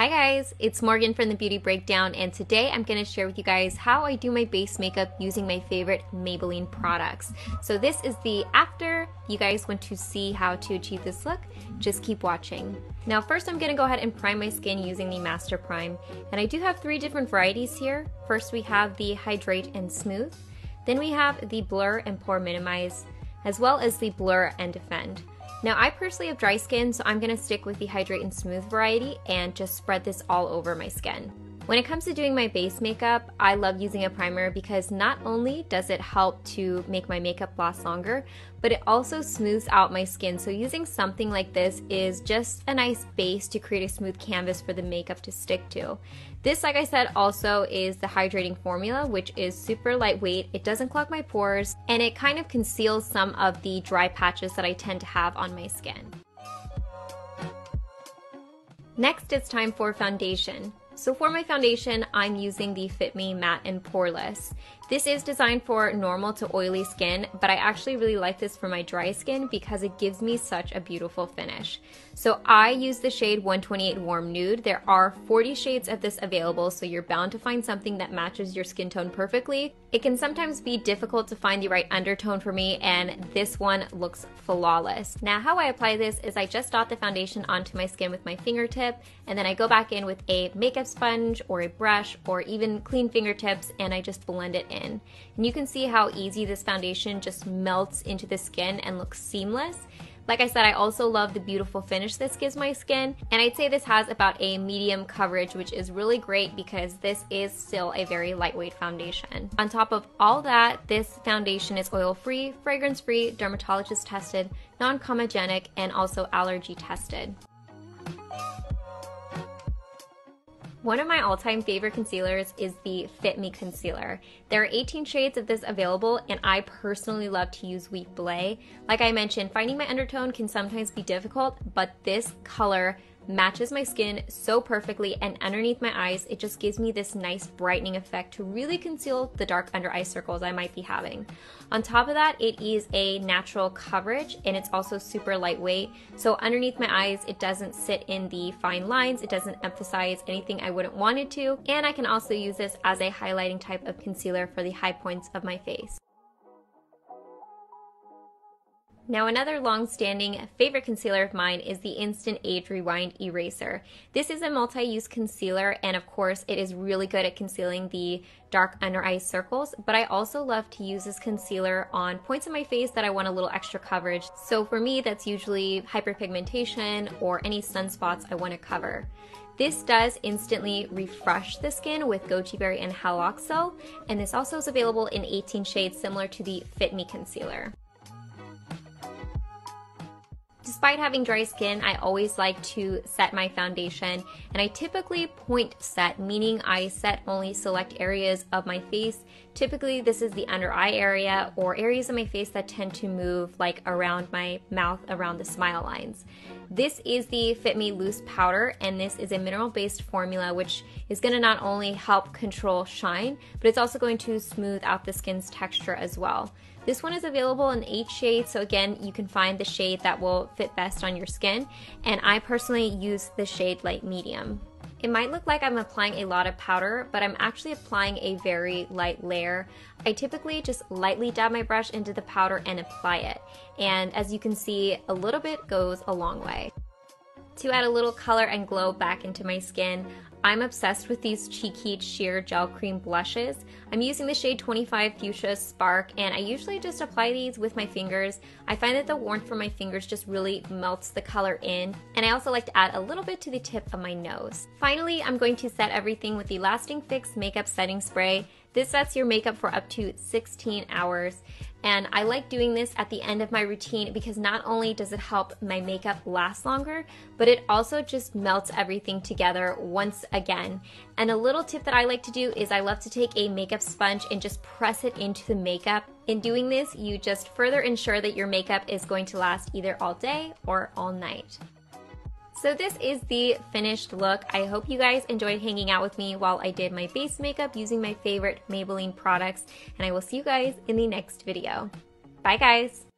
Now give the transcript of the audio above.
Hi guys, it's Morgan from the Beauty Breakdown and today I'm going to share with you guys how I do my base makeup using my favorite Maybelline products. So this is the after. You guys want to see how to achieve this look? Just keep watching. Now first I'm going to go ahead and prime my skin using the Master Prime and I do have three different varieties here. First we have the Hydrate and Smooth, then we have the Blur and Pore Minimize, as well as the Blur and Defend. Now I personally have dry skin, so I'm gonna stick with the Hydrate and Smooth variety and just spread this all over my skin. When it comes to doing my base makeup, I love using a primer because not only does it help to make my makeup last longer, but it also smooths out my skin. So using something like this is just a nice base to create a smooth canvas for the makeup to stick to. This, like I said, also is the hydrating formula, which is super lightweight. It doesn't clog my pores, and it kind of conceals some of the dry patches that I tend to have on my skin. Next, it's time for foundation. So for my foundation, I'm using the Fit Me Matte and Poreless. This is designed for normal to oily skin, but I actually really like this for my dry skin because it gives me such a beautiful finish. So I use the shade 128 Warm Nude. There are 40 shades of this available, so you're bound to find something that matches your skin tone perfectly. It can sometimes be difficult to find the right undertone for me, and this one looks flawless. Now, how I apply this is I just dot the foundation onto my skin with my fingertip, and then I go back in with a makeup sponge or a brush or even clean fingertips, and I just blend it in And you can see how easy this foundation just melts into the skin and looks seamless. Like I said, I also love the beautiful finish this gives my skin, and I'd say this has about a medium coverage, which is really great because this is still a very lightweight foundation. On top of all that, this foundation is oil-free, fragrance-free, dermatologist tested, non-comedogenic, and also allergy One of my all-time favorite concealers is the Fit Me Concealer. There are 18 shades of this available and I personally love to use Wheat Blay. Like I mentioned, finding my undertone can sometimes be difficult, but this color matches my skin so perfectly and underneath my eyes it just gives me this nice brightening effect to really conceal the dark under eye circles I might be having. On top of that it is a natural coverage and it's also super lightweight so underneath my eyes it doesn't sit in the fine lines, it doesn't emphasize anything I wouldn't want it to and I can also use this as a highlighting type of concealer for the high points of my face. Now another long-standing favorite concealer of mine is the Instant Age Rewind Eraser. This is a multi-use concealer and of course it is really good at concealing the dark under eye circles, but I also love to use this concealer on points of my face that I want a little extra coverage. So for me that's usually hyperpigmentation or any sunspots I want to cover. This does instantly refresh the skin with Goji Berry and Haloxyl, and this also is available in 18 shades similar to the Fit Me concealer. Despite having dry skin, I always like to set my foundation and I typically point set, meaning I set only select areas of my face. Typically this is the under eye area or areas of my face that tend to move like around my mouth, around the smile lines. This is the Fit Me Loose Powder and this is a mineral based formula which is going to not only help control shine, but it's also going to smooth out the skin's texture as well. This one is available in eight shades, so again, you can find the shade that will fit best on your skin. And I personally use the shade light medium. It might look like I'm applying a lot of powder, but I'm actually applying a very light layer. I typically just lightly dab my brush into the powder and apply it. And as you can see, a little bit goes a long way. To add a little color and glow back into my skin, I'm obsessed with these Cheek Heat Gel Cream blushes. I'm using the shade 25 Fuchsia Spark and I usually just apply these with my fingers. I find that the warmth from my fingers just really melts the color in and I also like to add a little bit to the tip of my nose. Finally, I'm going to set everything with the Lasting Fix Makeup Setting Spray. This sets your makeup for up to 16 hours. And I like doing this at the end of my routine because not only does it help my makeup last longer, but it also just melts everything together once again. And a little tip that I like to do is I love to take a makeup sponge and just press it into the makeup. In doing this, you just further ensure that your makeup is going to last either all day or all night. So this is the finished look. I hope you guys enjoyed hanging out with me while I did my base makeup using my favorite Maybelline products, and I will see you guys in the next video. Bye guys!